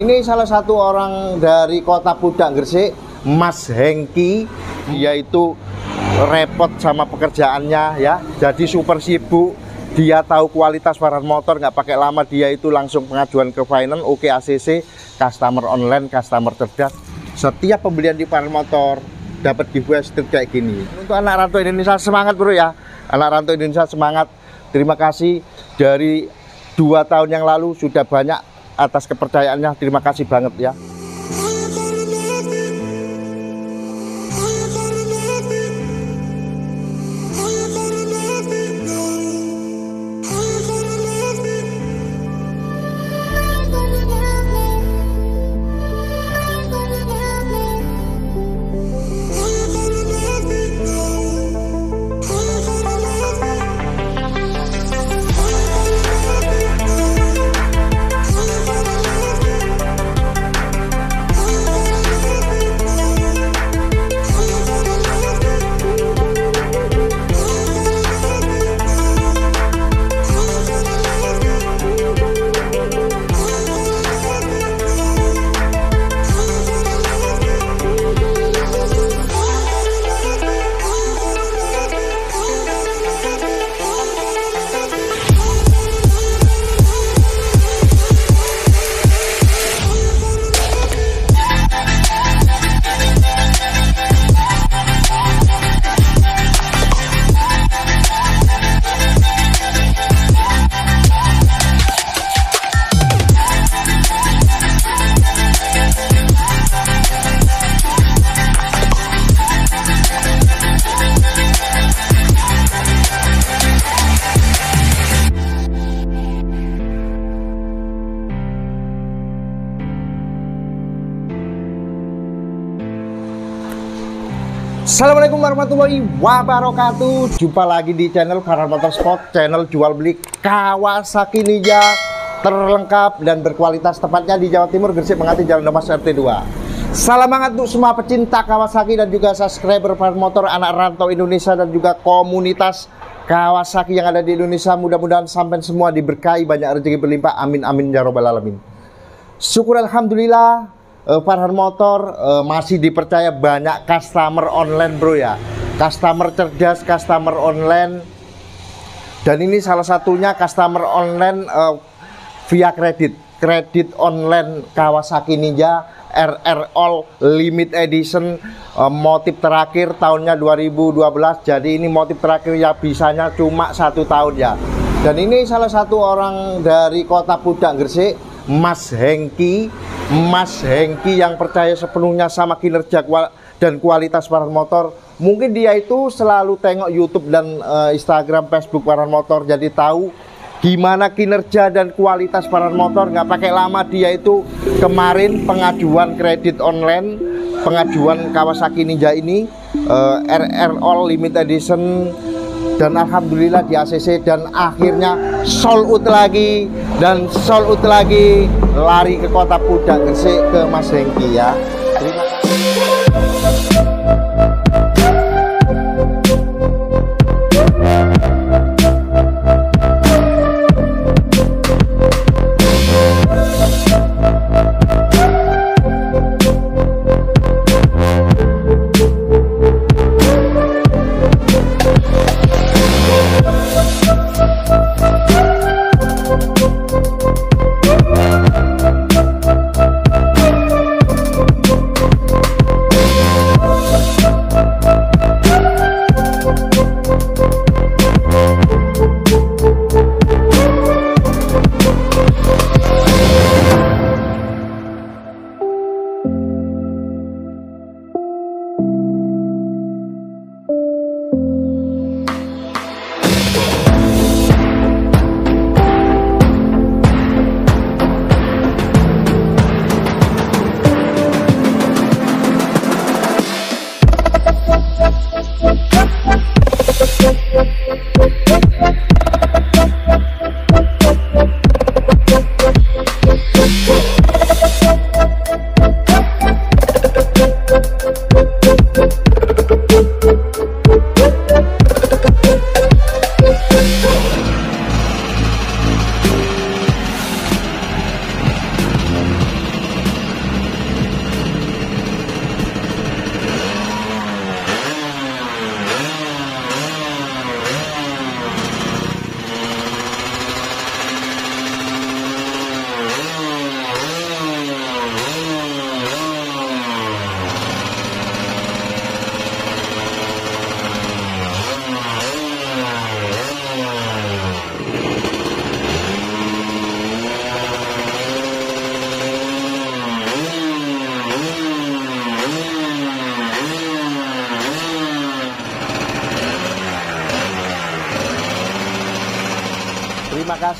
Ini salah satu orang dari kota Pudak Gresik, Mas Hengki, yaitu repot sama pekerjaannya ya, jadi super sibuk. Dia tahu kualitas barang motor, nggak pakai lama dia itu langsung pengajuan ke finance, oke ACC, customer online, customer cerdas. Setiap pembelian di barang motor dapat giveaway strip kayak gini. Untuk anak rantau Indonesia semangat bro ya, anak rantau Indonesia semangat. Terima kasih dari dua tahun yang lalu sudah banyak atas kepercayaannya. Terima kasih banget ya. Assalamualaikum warahmatullahi wabarakatuh. Jumpa lagi di channel Karar Motorsport Channel jual beli Kawasaki Ninja Terlengkap dan berkualitas Tepatnya di Jawa Timur Gresik Mengati Jalan Domas RT 2 Salam hangat untuk semua pecinta Kawasaki Dan juga subscriber para motor Anak rantau Indonesia Dan juga komunitas Kawasaki yang ada di Indonesia. Mudah-mudahan sampai semua diberkahi Banyak rezeki berlimpah. Amin amin ya robbal alamin. Syukur Alhamdulillah uh, Farhan Motor uh, masih dipercaya banyak customer online bro ya. Customer cerdas customer online. Dan ini salah satunya customer online uh, via kredit. Kredit online Kawasaki Ninja RR All Limit Edition uh, motif terakhir tahunnya 2012 jadi ini motif terakhir ya bisanya cuma satu tahun ya. Dan ini salah satu orang dari kota Pudak Gresik Mas Hengki Mas Hengki yang percaya sepenuhnya sama kinerja dan kualitas para motor. Mungkin dia itu selalu tengok YouTube dan uh, Instagram Facebook para motor. Jadi tahu gimana kinerja dan kualitas para motor. Nggak pakai lama dia itu kemarin pengajuan kredit online pengajuan Kawasaki Ninja ini uh, eh, RR All Limited Edition. Dan alhamdulillah di ACC dan akhirnya sold out lagi dan sold out lagi lari ke kota Pudak Gresik ke Mas Hengki ya. Terima kasih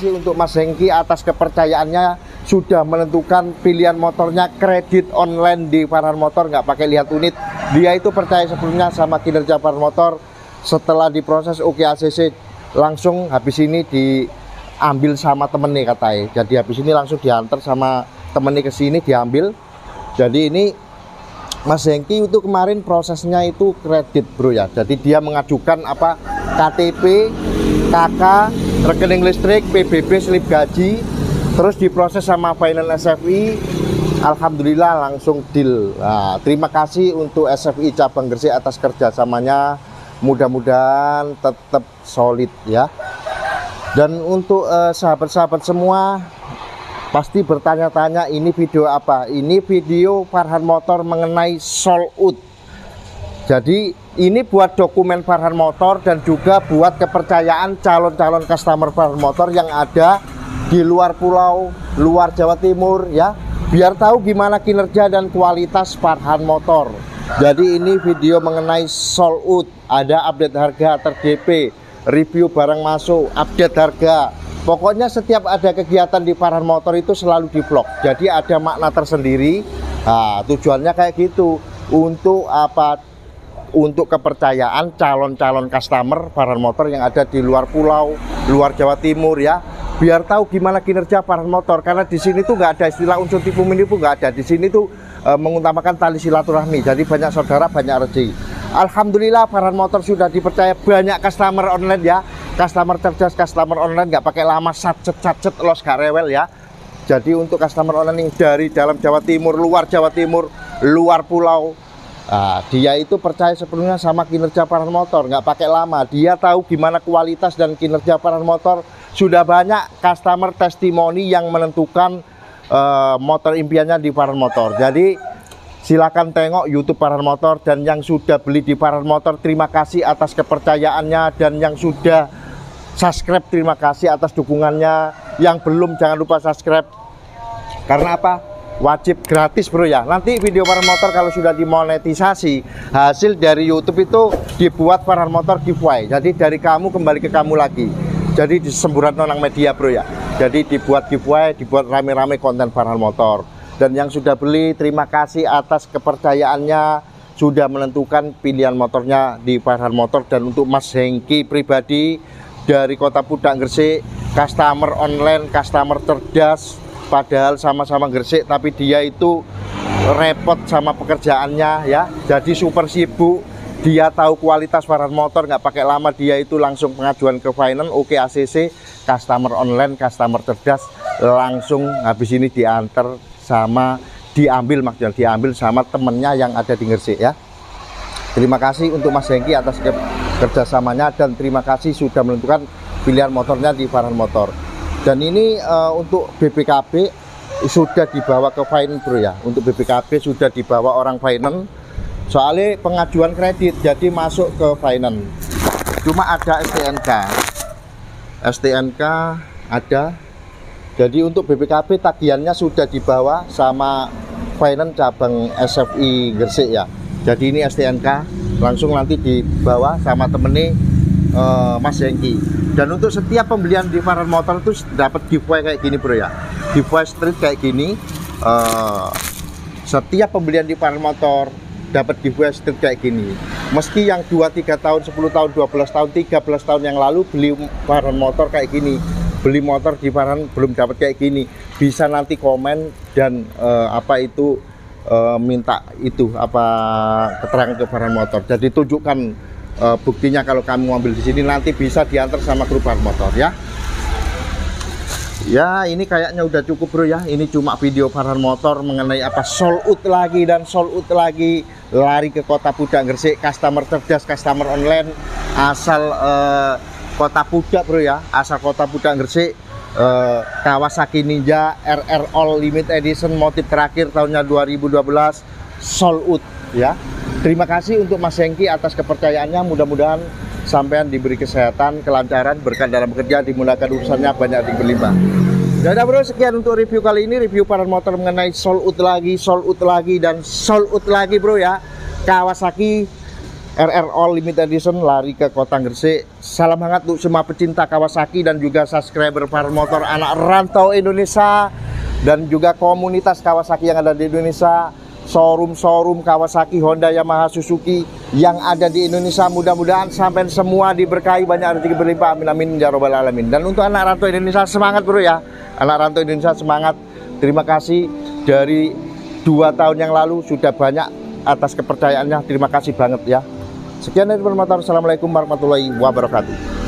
kasih untuk Mas Hengki atas kepercayaannya sudah menentukan pilihan motornya kredit online di Farhan Motor nggak pakai lihat unit. Dia itu percaya sebelumnya sama kinerja Farhan Motor. Setelah diproses OK ACC langsung habis ini diambil sama temen nih katanya. Jadi habis ini langsung diantar sama temen nih ke sini diambil. Jadi ini Mas Hengki itu kemarin prosesnya itu kredit bro ya. Jadi dia mengajukan apa KTP KK rekening listrik PBB slip gaji terus diproses sama final SFI Alhamdulillah langsung deal. Nah, terima kasih untuk SFI cabang Gresik atas kerjasamanya. Mudah-mudahan tetap solid ya. Dan untuk eh, sahabat-sahabat uh, semua pasti bertanya-tanya ini video apa ini video Farhan Motor mengenai sold out jadi ini buat dokumen Farhan Motor dan juga buat kepercayaan calon-calon customer Farhan Motor yang ada di luar pulau, luar Jawa Timur ya. Biar tahu gimana kinerja dan kualitas Farhan Motor. Jadi ini video mengenai sold out, ada update harga ter DP, review barang masuk, update harga. Pokoknya setiap ada kegiatan di Farhan Motor itu selalu di vlog. Jadi ada makna tersendiri. Nah, tujuannya kayak gitu untuk apa untuk kepercayaan calon-calon customer Farhan Motor yang ada di luar pulau, luar Jawa Timur ya. Biar tahu gimana kinerja Farhan Motor karena di sini tuh nggak ada istilah unsur tipu menipu nggak ada. Di sini tuh e, mengutamakan tali silaturahmi. Jadi banyak saudara, banyak rezeki. Alhamdulillah Farhan Motor sudah dipercaya banyak customer online ya. Customer cerdas, customer online nggak pakai lama sacet-sacet los garewel ya. Jadi untuk customer online yang dari dalam Jawa Timur, luar Jawa Timur, luar pulau, Nah, dia itu percaya sepenuhnya sama kinerja para motor, nggak pakai lama. Dia tahu gimana kualitas dan kinerja para motor. Sudah banyak customer testimoni yang menentukan uh, motor impiannya di para motor. Jadi silakan tengok YouTube para motor dan yang sudah beli di para motor terima kasih atas kepercayaannya dan yang sudah subscribe terima kasih atas dukungannya. Yang belum jangan lupa subscribe. Karena apa? wajib gratis bro ya. Nanti video para motor kalau sudah dimonetisasi hasil dari YouTube itu dibuat para motor giveaway. Jadi dari kamu kembali ke kamu lagi. Jadi di semburan nonang media bro ya. Jadi dibuat giveaway dibuat rame-rame konten para motor. Dan yang sudah beli terima kasih atas kepercayaannya. Sudah menentukan pilihan motornya di Farhan Motor. Dan untuk Mas Hengki pribadi dari kota Pudak Gresik customer online customer cerdas padahal sama-sama Gresik tapi dia itu repot sama pekerjaannya ya. Jadi super sibuk dia tahu kualitas para motor nggak pakai lama dia itu langsung pengajuan ke finance oke ACC customer online customer cerdas langsung habis ini diantar sama diambil maksudnya diambil sama temennya yang ada di Gresik ya. Terima kasih untuk Mas Hengki atas kerjasamanya dan terima kasih sudah menentukan pilihan motornya di Farhan Motor. Dan ini uh, untuk BPKB sudah dibawa ke finance bro ya. Untuk BPKB sudah dibawa orang finance soalnya pengajuan kredit jadi masuk ke finance cuma ada STNK STNK ada. Jadi untuk BPKB tagihannya sudah dibawa sama finance cabang SFI Gresik ya jadi ini STNK langsung nanti dibawa sama temennya uh, Mas Hengki. Dan untuk setiap pembelian di Farhan Motor itu dapat giveaway kayak gini bro ya. Giveaway street kayak gini uh, setiap pembelian di Motor dapat giveaway street kayak gini. Meski yang 2-3 tahun 10 tahun 12 tahun 13 tahun yang lalu beli Farhan Motor kayak gini beli motor di Farhan belum dapat kayak gini. Bisa nanti komen dan uh, apa itu uh, minta itu apa keterangan ke Farhan Motor. Jadi tunjukkan uh, buktinya kalau kamu ambil di sini nanti bisa diantar sama grup motor ya. Ya ini kayaknya udah cukup bro ya. Ini cuma video Farhan Motor mengenai apa sold out lagi dan sold out lagi lari ke kota Pudak Gresik customer cerdas customer online asal uh, kota Pudak bro ya. Asal kota Pudak Gresik uh, Kawasaki Ninja RR All Limit Edition motif terakhir tahunnya 2012 sold out ya Terima kasih untuk Mas Hengki atas kepercayaannya. Mudah-mudahan sampean diberi kesehatan, kelancaran, berkah dalam bekerja, dimudahkan urusannya banyak yang berlimpah. Jadi bro, sekian untuk review kali ini. Review para motor mengenai sold out lagi, sold out lagi, dan sold out lagi bro ya. Kawasaki RR All Limited Edition lari ke kota Gresik. Salam hangat untuk semua pecinta Kawasaki dan juga subscriber para motor anak rantau Indonesia dan juga komunitas Kawasaki yang ada di Indonesia. Showroom-showroom Kawasaki, Honda, Yamaha, Suzuki yang ada di Indonesia. Mudah-mudahan sampai semua diberkahi. Banyak rezeki berlimpah. Amin amin. Ya robbal alamin. Dan untuk anak rantau Indonesia semangat bro ya. Anak rantau Indonesia semangat. Terima kasih. Dari dua tahun yang lalu sudah banyak atas kepercayaannya. Terima kasih banget ya sekian dari Permata. Assalamualaikum warahmatullahi wabarakatuh